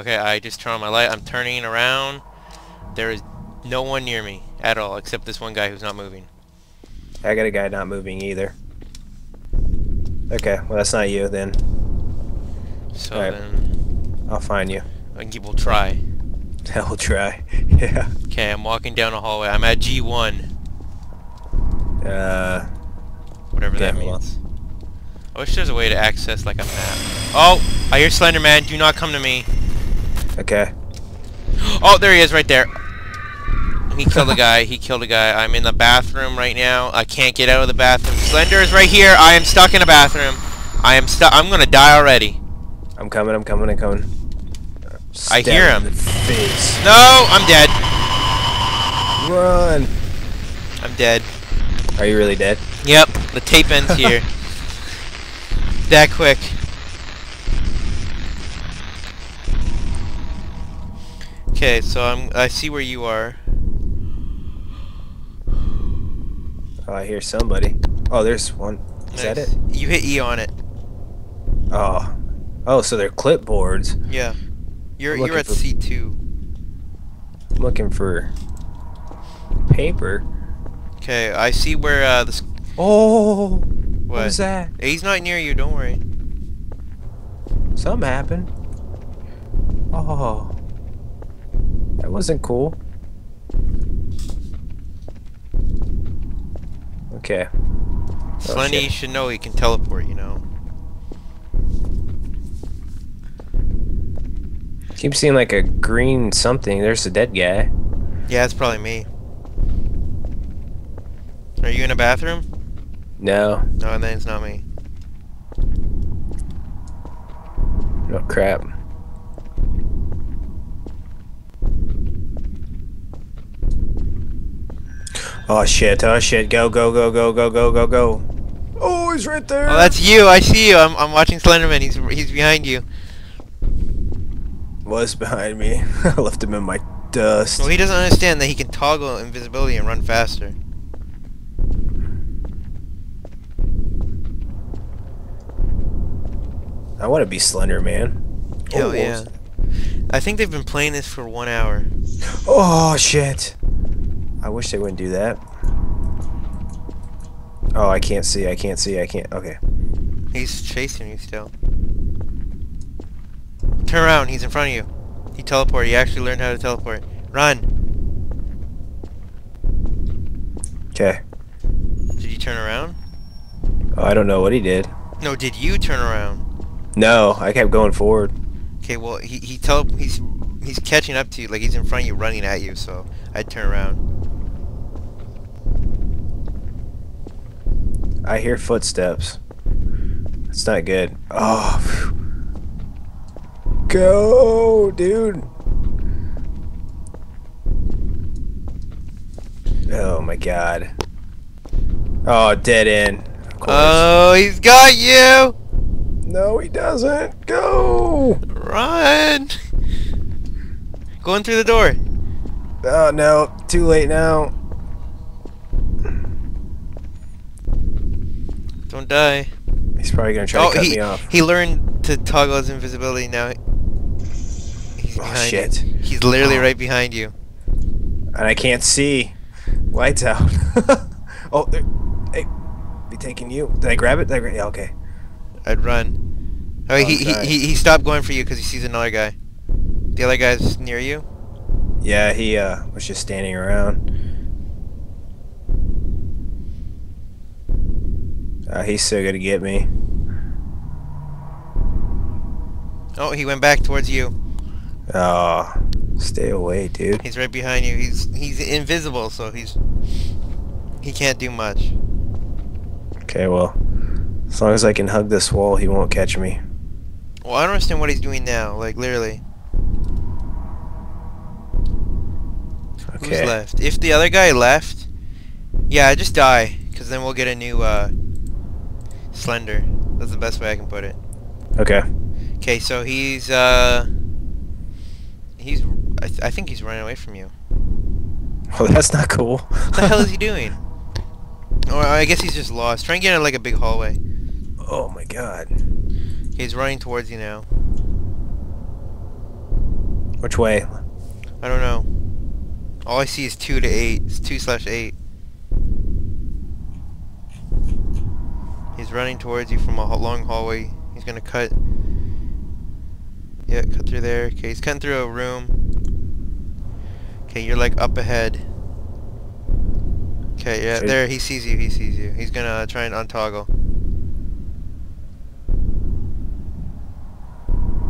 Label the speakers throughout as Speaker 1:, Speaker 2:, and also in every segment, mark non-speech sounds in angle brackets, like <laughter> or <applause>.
Speaker 1: okay, I just turn on my light. I'm turning around. There is no one near me at all, except this one guy who's not moving.
Speaker 2: I got a guy not moving either. Okay, well that's not you then.
Speaker 1: So
Speaker 2: Alright.
Speaker 1: then,
Speaker 2: I'll find you.
Speaker 1: I think we'll try. <laughs>
Speaker 2: I will try. <laughs> yeah.
Speaker 1: Okay, I'm walking down a hallway. I'm at G1,
Speaker 2: Uh,
Speaker 1: whatever
Speaker 2: Okay,
Speaker 1: that means. I wish there's a way to access like a map. Oh, I hear Slender Man. Do not come to me.
Speaker 2: Okay.
Speaker 1: Oh, there he is, right there. He killed a guy. He killed a guy. I'm in the bathroom right now. I can't get out of the bathroom. Slender is right here. I am stuck in a bathroom. I am stuck. I'm gonna die already.
Speaker 2: I'm coming, I'm coming, I'm coming.
Speaker 1: I hear him.
Speaker 2: face.
Speaker 1: No, I'm dead.
Speaker 2: Run!
Speaker 1: I'm dead.
Speaker 2: Are you really dead?
Speaker 1: Yep, the tape ends here. <laughs> that quick. Okay, so I'm. I see where you are.
Speaker 2: Oh, I hear somebody. Oh, there's one. Is that it?
Speaker 1: You hit E on it.
Speaker 2: Oh. Oh, so they're clipboards.
Speaker 1: Yeah. You're you're at C two.
Speaker 2: I'm looking for paper.
Speaker 1: Okay, I see where uh this.
Speaker 2: Oh!
Speaker 1: What?
Speaker 2: What that?
Speaker 1: He's not near you. Don't worry.
Speaker 2: Something happened. Oh. That wasn't cool. Okay. Oh,
Speaker 1: Slendy
Speaker 2: shit.
Speaker 1: should know he can teleport. You know.
Speaker 2: Keep seeing like a green something. There's a dead guy.
Speaker 1: Yeah, it's probably me. Are you in a bathroom?
Speaker 2: No.
Speaker 1: No, then it's not me.
Speaker 2: Oh crap. Oh shit, oh shit, go, go, go, go, go, go, go, go. Oh, he's right there.
Speaker 1: Oh, that's you. I see you. I'm I'm watching Slenderman. He's he's behind you.
Speaker 2: was behind me. I <laughs> left him in my dust.
Speaker 1: Well, he doesn't understand that he can toggle invisibility and run faster.
Speaker 2: I want to be Slender Man.
Speaker 1: Hell
Speaker 2: Oh,
Speaker 1: yeah. I think they've been playing this for one hour.
Speaker 2: Oh shit. I wish they wouldn't do that. Oh, I can't see. I can't see. I can't. Okay.
Speaker 1: He's chasing you still. Turn around. He's in front of you. He teleported. He actually learned how to teleport. Run.
Speaker 2: Okay.
Speaker 1: Did you turn around?
Speaker 2: Oh, I don't know what he did.
Speaker 1: No, did you turn around?
Speaker 2: No, I kept going forward.
Speaker 1: Okay, well, he he tele he's he's catching up to you, like he's in front of you, running at you. So I'd turn around.
Speaker 2: I hear footsteps. It's not good. Oh. phew. Go, dude. Oh my god. Oh, dead end.
Speaker 1: Oh, he's got you!
Speaker 2: no, he doesn't. Go.
Speaker 1: Run! Going through the door.
Speaker 2: Oh no, too late now.
Speaker 1: Don't die.
Speaker 2: He's probably gonna try
Speaker 1: oh,
Speaker 2: to cut
Speaker 1: he
Speaker 2: me off.
Speaker 1: he learned to toggle his invisibility now. He's
Speaker 2: Oh shit.
Speaker 1: You. He's literally
Speaker 2: Oh.
Speaker 1: right behind you.
Speaker 2: And I can't see. Lights out. <laughs> oh. Hey, be taking you. Did I grab it? Did I gra- yeah, okay.
Speaker 1: I'd run. Oh,
Speaker 2: Oh,
Speaker 1: he, he, he he stopped going for you because he sees another guy. The other guy's near you.
Speaker 2: Yeah, he uh was just standing around. Uh, he's still gonna get me.
Speaker 1: Oh, he went back towards you.
Speaker 2: Oh, stay away, dude.
Speaker 1: He's right behind you. He's he's invisible, so he's he can't do much.
Speaker 2: Okay, well, as long as I can hug this wall, he won't catch me.
Speaker 1: Well, I don't understand what he's doing now. Like literally,
Speaker 2: Okay.
Speaker 1: who's left? If the other guy left, yeah, just die, cause then we'll get a new uh Slender. That's the best way I can put it.
Speaker 2: Okay.
Speaker 1: Okay, so he's uh he's I, th- I think he's running away from you.
Speaker 2: Well, <laughs> that's not cool.
Speaker 1: What the hell is he <laughs> doing? Or I guess he's just lost. Try and get in like a big hallway.
Speaker 2: oh my god.
Speaker 1: He's running towards you now.
Speaker 2: Which way?
Speaker 1: I don't know. All I see is 2 to 8. It's 2 slash 8. He's running towards you from a long hallway. He's gonna cut. Yeah, cut through there. Okay, he's cutting through a room. Okay, you're like up ahead. Okay, yeah, there. He sees you. He sees you. He's gonna try and untoggle.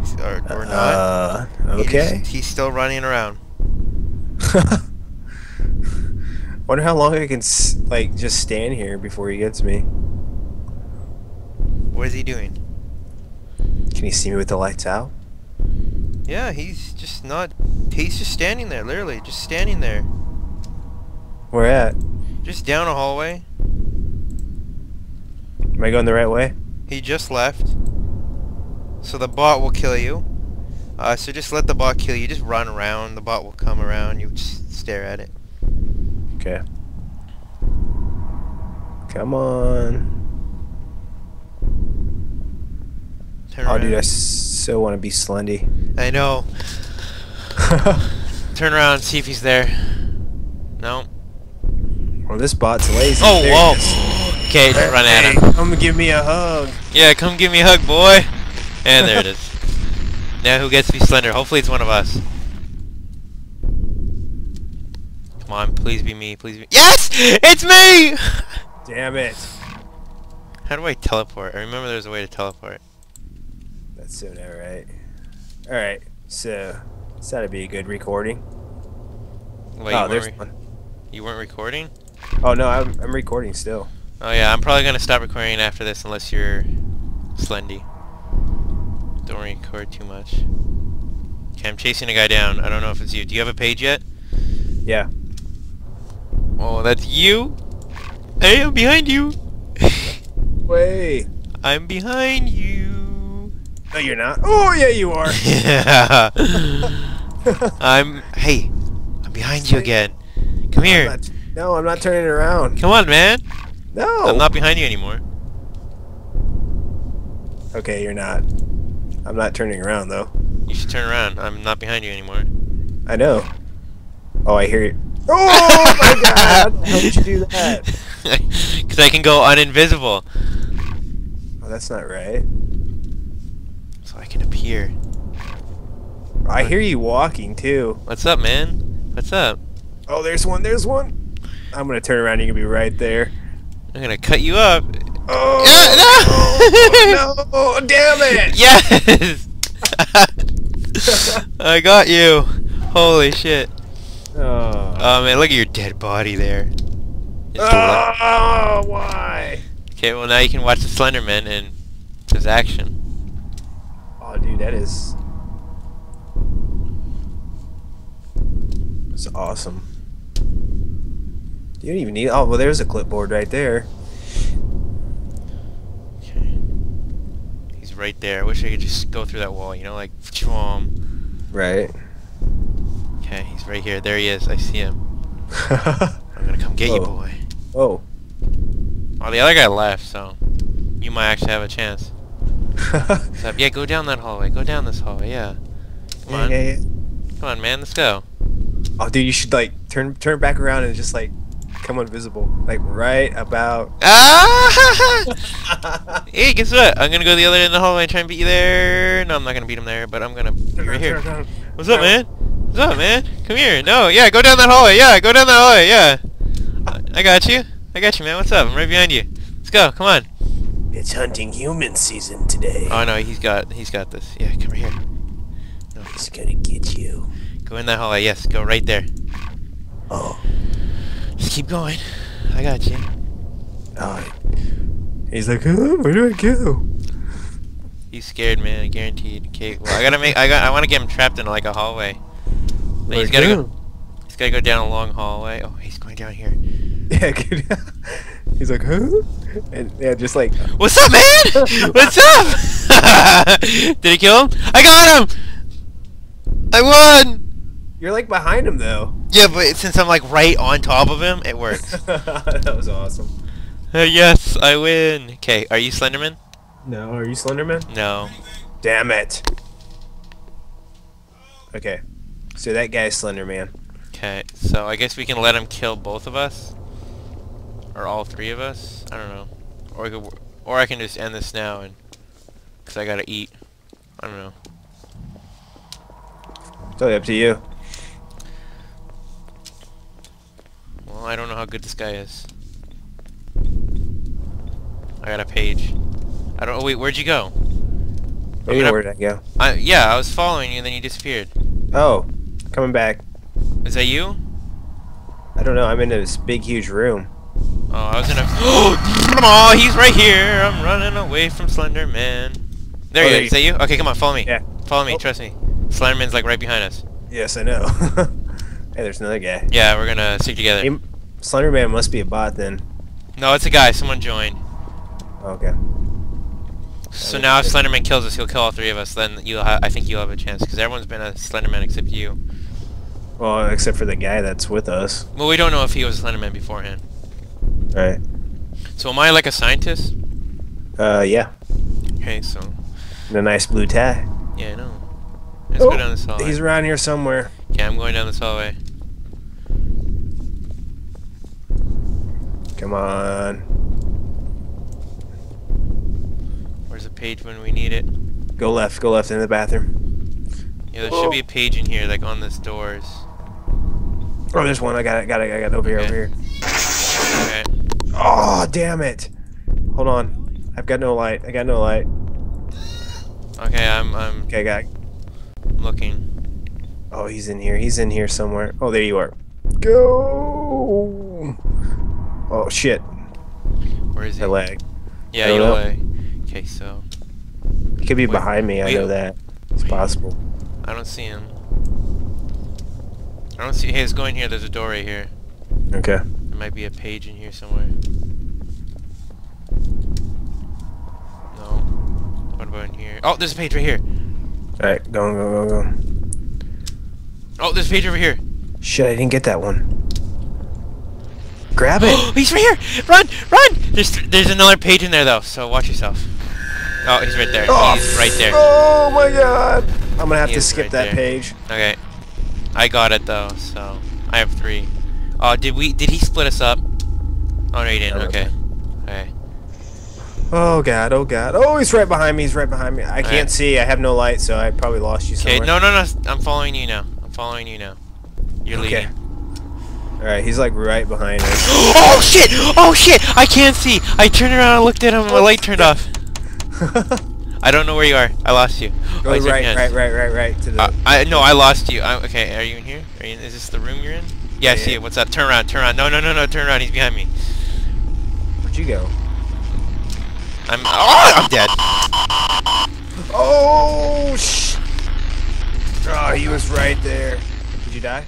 Speaker 1: He's- Or, or not.
Speaker 2: Uh, okay.
Speaker 1: he's still running around. <laughs>
Speaker 2: Wonder how long I can like just stand here before he gets me.
Speaker 1: What is he doing?
Speaker 2: Can you see me with the lights out?
Speaker 1: Yeah, he's just not. He's just standing there, literally, just standing there,
Speaker 2: Where at?
Speaker 1: just down a hallway.
Speaker 2: Am I going the right way?
Speaker 1: He just left. So the bot will kill you. Uh, so just let the bot kill you. Just run around. The bot will come around. You just stare at it.
Speaker 2: Okay. Come on.
Speaker 1: Turn
Speaker 2: Oh,
Speaker 1: around.
Speaker 2: dude, I so want to be Slendy.
Speaker 1: I know. <laughs> Turn around. See if he's there. No.
Speaker 2: well, this bot's lazy.
Speaker 1: Oh,
Speaker 2: There
Speaker 1: whoa. Okay, just run at him.
Speaker 2: Come give me a hug.
Speaker 1: Yeah, come give me a hug, boy. And there it is. <laughs> Now who gets to be slender? Hopefully it's one of us. Come on, please be me, please be- Yes! It's me! <laughs>
Speaker 2: Damn it.
Speaker 1: How do I teleport? I remember there's a way to teleport.
Speaker 2: That's so not right. All right, so this ought to be a good recording.
Speaker 1: Wait,
Speaker 2: oh,
Speaker 1: you,
Speaker 2: there's
Speaker 1: weren't re- you weren't recording?
Speaker 2: Oh no, I'm I'm recording still.
Speaker 1: Oh yeah, I'm probably gonna stop recording after this unless you're Slendy. Don't record too much. Okay, I'm chasing a guy down. I don't know if it's you. Do you have a page yet?
Speaker 2: Yeah.
Speaker 1: Oh, that's you? Hey, I'm behind you! <laughs>
Speaker 2: Wait.
Speaker 1: I'm behind you.
Speaker 2: No, you're not. Oh yeah, you are. <laughs>
Speaker 1: Yeah. I'm. Hey, I'm behind you again. Come
Speaker 2: I'm
Speaker 1: here.
Speaker 2: not- no, I'm not turning around.
Speaker 1: Come on, man.
Speaker 2: No.
Speaker 1: I'm not behind you anymore.
Speaker 2: Okay, you're not. I'm not turning around though.
Speaker 1: You should turn around. I'm not behind you anymore.
Speaker 2: I know. Oh, I hear you. Oh my <laughs> god! How did you do that? <laughs>
Speaker 1: Because I can go uninvisible.
Speaker 2: Oh, that's not right.
Speaker 1: So I can appear.
Speaker 2: I hear you walking too.
Speaker 1: What's up, man? What's up?
Speaker 2: Oh, there's one. There's one. I'm gonna turn around. You're gonna be right there.
Speaker 1: I'm gonna cut you up.
Speaker 2: Oh,
Speaker 1: Yeah,
Speaker 2: no! Oh, damn it! <laughs>
Speaker 1: Yes! <laughs> I got you. Holy shit.
Speaker 2: Oh,
Speaker 1: Oh man, look at your dead body there. It's
Speaker 2: oh why?
Speaker 1: Okay, well now you can watch the Slenderman and his action.
Speaker 2: Oh, dude, that is. That's awesome. You don't even need. Oh, well, there's a clipboard right there.
Speaker 1: Okay. He's right there. I wish I could just go through that wall, you know, like.
Speaker 2: Right.
Speaker 1: Okay, he's right here. There he is. I see him. <laughs> I'm gonna come get you,
Speaker 2: Oh.
Speaker 1: boy.
Speaker 2: oh.
Speaker 1: Oh, the other guy left, so you might actually have a chance. <laughs> So, yeah, go down that hallway. Go down this hallway. Yeah. Come
Speaker 2: Yeah,
Speaker 1: on.
Speaker 2: yeah, yeah.
Speaker 1: Come on, man. Let's go.
Speaker 2: Oh, dude, you should like turn turn back around and just like come invisible, like right about.
Speaker 1: Ah! <laughs> hey, guess what? I'm gonna go the other end of the hallway and try and beat you there. No, I'm not gonna beat him there, but I'm gonna you right here. What's up, man? What's up, man? Come here. No, yeah, go down that hallway. Yeah, go down that hallway. Yeah. I got you. I got you, man. What's up? I'm right behind you. Let's go. Come on.
Speaker 2: It's hunting human season today.
Speaker 1: Oh no, he's got he's got this. Yeah, come here. No.
Speaker 2: He's gonna get you.
Speaker 1: Go in that hallway. Yes, go right there.
Speaker 2: Oh.
Speaker 1: Just keep going. I got you.
Speaker 2: oh. He's like, huh? where do I go?
Speaker 1: He's scared, man. Guaranteed. Okay. Well, I gotta make. I got. I want to get him trapped in like a hallway. But he's gotta go. He's gotta go down a long hallway. Oh, he's going down here. <laughs>
Speaker 2: Yeah. He's like, huh? And yeah, just like,
Speaker 1: What's up, man? <laughs> What's up? <laughs> Did he kill him? I got him. I won.
Speaker 2: you're like behind him though.
Speaker 1: Yeah, but since I'm like right on top of him, it works. <laughs>
Speaker 2: that was awesome.
Speaker 1: Uh, yes, I win. Okay, are you Slenderman?
Speaker 2: No, are you Slenderman?
Speaker 1: No.
Speaker 2: Damn it. Okay. So that guy's Slenderman.
Speaker 1: Okay, so I guess we can let him kill both of us, or all three of us. I don't know, or we could, or I can just end this now and, cause I gotta eat. I don't know.
Speaker 2: It's totally up to you.
Speaker 1: Well, I don't know how good this guy is. I got a page. I don't. Oh, wait, where'd you go? Gonna-
Speaker 2: where'd I go?
Speaker 1: I, yeah, I was following you, and then you disappeared.
Speaker 2: Oh, coming back.
Speaker 1: Is that you?
Speaker 2: I don't know. I'm in this big, huge room.
Speaker 1: Oh, I was in a. <gasps> Oh, he's right here. I'm running away from Slender Man. There
Speaker 2: Oh,
Speaker 1: you go. Is that you? Okay, come on, follow me.
Speaker 2: Yeah.
Speaker 1: Follow me.
Speaker 2: Oh.
Speaker 1: Trust me. Slender Man's like right behind us.
Speaker 2: Yes, I know. <laughs> hey, there's another guy.
Speaker 1: Yeah, we're gonna stick together.
Speaker 2: He, Slender Man must be a bot then.
Speaker 1: No, it's a guy. Someone joined.
Speaker 2: Oh, okay.
Speaker 1: So now if Slenderman kills us, he'll kill all three of us. Then you'll ha I think you'll have a chance because everyone's been a Slenderman except you.
Speaker 2: Well, except for the guy that's with us.
Speaker 1: Well, we don't know if he was a Slenderman beforehand.
Speaker 2: Right.
Speaker 1: So am I like a scientist?
Speaker 2: Uh, yeah.
Speaker 1: Okay, so
Speaker 2: And a nice blue tie.
Speaker 1: yeah, I know. Let's go down this hallway.
Speaker 2: he's around here somewhere.
Speaker 1: Yeah, I'm going down this hallway.
Speaker 2: Come on.
Speaker 1: Where's the page when we need it?
Speaker 2: Go left. Go left in the bathroom.
Speaker 1: Yeah, there should be a page in here, like on this doors.
Speaker 2: Oh, there's one. I got it. Got it. I got it over here. Over here. Oh, damn it. Hold on. I've got no light. I got no light.
Speaker 1: Okay, I'm I'm
Speaker 2: Okay, I got.
Speaker 1: looking.
Speaker 2: Oh, he's in here. He's in here somewhere. Oh, there you are. Go. Oh shit.
Speaker 1: Where is he?
Speaker 2: I lag.
Speaker 1: Yeah,
Speaker 2: know.
Speaker 1: away. Okay, so
Speaker 2: He could be
Speaker 1: Wait,
Speaker 2: behind me. I know that. It's
Speaker 1: Wait.
Speaker 2: possible.
Speaker 1: I don't see him. I don't see. Hey, it's going here. There's a door right here.
Speaker 2: Okay.
Speaker 1: There might be a page in here somewhere. No. What about in here? Oh, there's a page right here.
Speaker 2: All right. Go, go, go, go.
Speaker 1: Oh, there's a page over here.
Speaker 2: Shit, I didn't get that one. Grab it. <gasps>
Speaker 1: he's right here! Run! Run! There's there's another page in there though, so watch yourself. Oh, he's right there.
Speaker 2: Oh,
Speaker 1: he's right there.
Speaker 2: Oh my god. I'm gonna have
Speaker 1: He
Speaker 2: to skip
Speaker 1: right
Speaker 2: that
Speaker 1: there.
Speaker 2: page.
Speaker 1: Okay. I got it though, so I have three. Oh, did we? Did he split us up? Oh no, he didn't.
Speaker 2: No,
Speaker 1: Okay. Okay.
Speaker 2: Oh god. Oh god. Oh, he's right behind me. He's right behind me. I can't
Speaker 1: Alright.
Speaker 2: see. I have no light, so I probably lost you somewhere. Okay.
Speaker 1: No, no, no. I'm following you now. I'm following you now. You're
Speaker 2: Okay.
Speaker 1: leading.
Speaker 2: All right. He's like right behind us. <gasps>
Speaker 1: oh shit! Oh shit! I can't see. I turned around and looked at him. My light turned off. <laughs> I don't know where you are. I lost you.
Speaker 2: Go
Speaker 1: Oh, he's
Speaker 2: right, right, right, right, right to the.
Speaker 1: Uh, I no, I lost you. I, okay, are you in here? Are you in, is this the room you're in? Yeah, I see it. What's up? Turn around, turn around. No, no, no, no, turn around. He's behind me.
Speaker 2: Where'd you go?
Speaker 1: I'm. Oh, I'm dead.
Speaker 2: Oh sh! Oh, he was right there. Did you die?